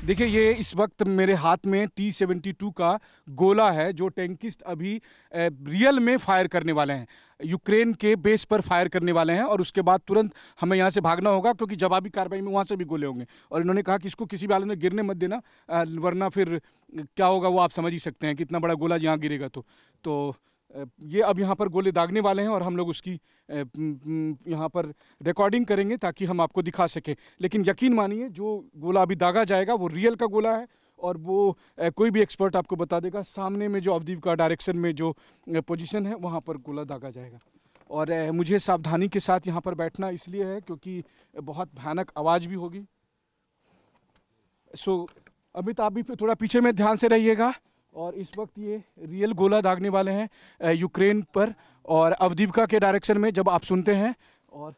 देखिए, ये इस वक्त मेरे हाथ में टी सेवेंटी टू का गोला है, जो टैंकिस्ट अभी रियल में फायर करने वाले हैं। यूक्रेन के बेस पर फायर करने वाले हैं और उसके बाद तुरंत हमें यहाँ से भागना होगा, क्योंकि जवाबी कार्रवाई में वहाँ से भी गोले होंगे। और इन्होंने कहा कि इसको किसी भी हालत में गिरने मत देना वरना फिर क्या होगा वो आप समझ ही सकते हैं कि इतना बड़ा गोला यहाँ गिरेगा तो। तो ये अब यहाँ पर गोले दागने वाले हैं और हम लोग उसकी यहाँ पर रिकॉर्डिंग करेंगे ताकि हम आपको दिखा सकें। लेकिन यकीन मानिए, जो गोला अभी दागा जाएगा, वो रियल का गोला है और वो कोई भी एक्सपर्ट आपको बता देगा, सामने में जो अवदीप का डायरेक्शन में जो पोजीशन है, वहाँ पर गोला दागा जाएगा। और मुझे सावधानी के साथ यहाँ पर बैठना इसलिए है क्योंकि बहुत भयानक आवाज़ भी होगी। सो अमित आप भी थोड़ा पीछे में ध्यान से रहिएगा। और इस वक्त ये रियल गोला दागने वाले हैं यूक्रेन पर और अवदीपका के डायरेक्शन में जब आप सुनते हैं और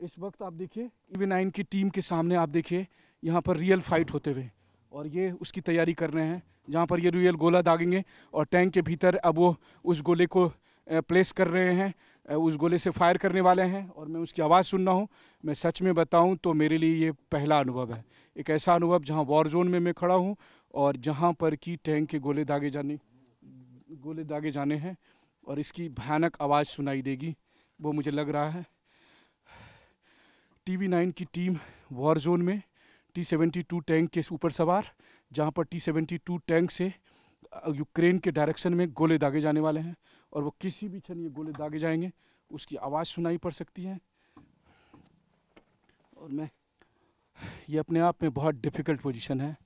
इस वक्त आप देखिए, वी नाइन की टीम के सामने आप देखिए, यहाँ पर रियल फाइट होते हुए और ये उसकी तैयारी कर रहे हैं, जहाँ पर ये रियल गोला दागेंगे और टैंक के भीतर अब वो उस गोले को प्लेस कर रहे हैं उस गोले से फायर करने वाले हैं और मैं उसकी आवाज़ सुन रहा हूँ। मैं सच में बताऊँ तो मेरे लिए ये पहला अनुभव है। एक ऐसा अनुभव जहाँ वॉर जोन में मैं खड़ा हूँ और जहाँ पर कि टैंक के गोले दागे जाने, गोले दागे जाने हैं और इसकी भयानक आवाज़ सुनाई देगी, वो मुझे लग रहा है। टीवी नाइन की टीम वॉर जोन में टी सेवेंटी टू टैंक के ऊपर सवार, जहाँ पर टी सेवेंटी टू टैंक से यूक्रेन के डायरेक्शन में गोले दागे जाने वाले हैं और वो किसी भी क्षण ये गोले दागे जाएँगे, उसकी आवाज़ सुनाई पड़ सकती है। और मैं, ये अपने आप में बहुत डिफ़िकल्ट पोजीशन है।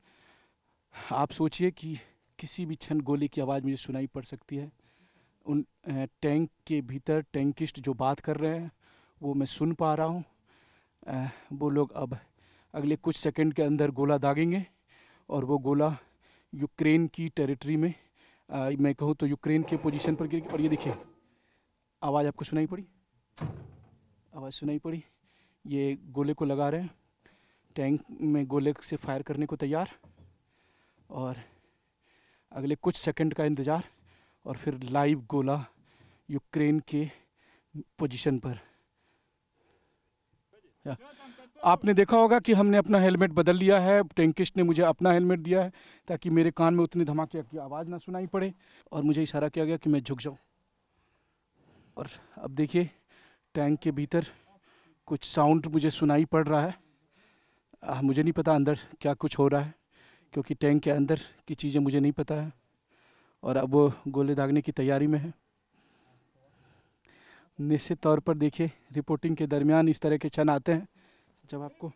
आप सोचिए कि किसी भी क्षण गोली की आवाज़ मुझे सुनाई पड़ सकती है। उन टैंक के भीतर टैंकिस्ट जो बात कर रहे हैं वो मैं सुन पा रहा हूँ। वो लोग अब अगले कुछ सेकंड के अंदर गोला दागेंगे और वो गोला यूक्रेन की टेरिटरी में अ, मैं कहूँ तो यूक्रेन के पोजीशन पर गिर और ये देखिए आवाज़ आपको सुनाई पड़ी? आवाज़ सुनाई पड़ी? ये गोले को लगा रहे हैं। टैंक में गोले से फायर करने को तैयार? और अगले कुछ सेकंड का इंतज़ार और फिर लाइव गोला यूक्रेन के पोजीशन पर। आपने देखा होगा कि हमने अपना हेलमेट बदल लिया है। टैंकिस्ट ने मुझे अपना हेलमेट दिया है ताकि मेरे कान में उतनी धमाके की आवाज़ ना सुनाई पड़े और मुझे इशारा किया गया कि मैं झुक जाऊँ। और अब देखिए टैंक के भीतर कुछ साउंड मुझे सुनाई पड़ रहा है। आ, मुझे नहीं पता अंदर क्या कुछ हो रहा है। क्योंकि टैंक के अंदर की चीज़ें मुझे नहीं पता है। और अब वो गोले दागने की तैयारी में है। निश्चित तौर पर देखिए, रिपोर्टिंग के दरमियान इस तरह के क्षण आते हैं। जब आपको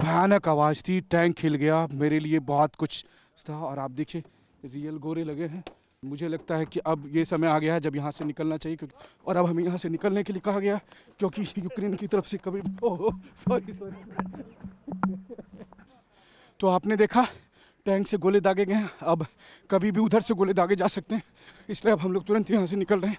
भयानक आवाज़ थी, टैंक खिल गया, मेरे लिए बहुत कुछ था। और आप देखिए, रियल गोरे लगे हैं। मुझे लगता है कि अब ये समय आ गया है, जब यहाँ से निकलना चाहिए क्योंकि और अब हमें यहाँ से निकलने के लिए कहा गया क्योंकि यूक्रेन की तरफ़ से कभी ओह सॉरी सॉरी तो आपने देखा, टैंक से गोले दागे गए हैं। अब कभी भी उधर से गोले दागे जा सकते हैं। इसलिए अब हम लोग तुरंत यहाँ से निकल रहे हैं।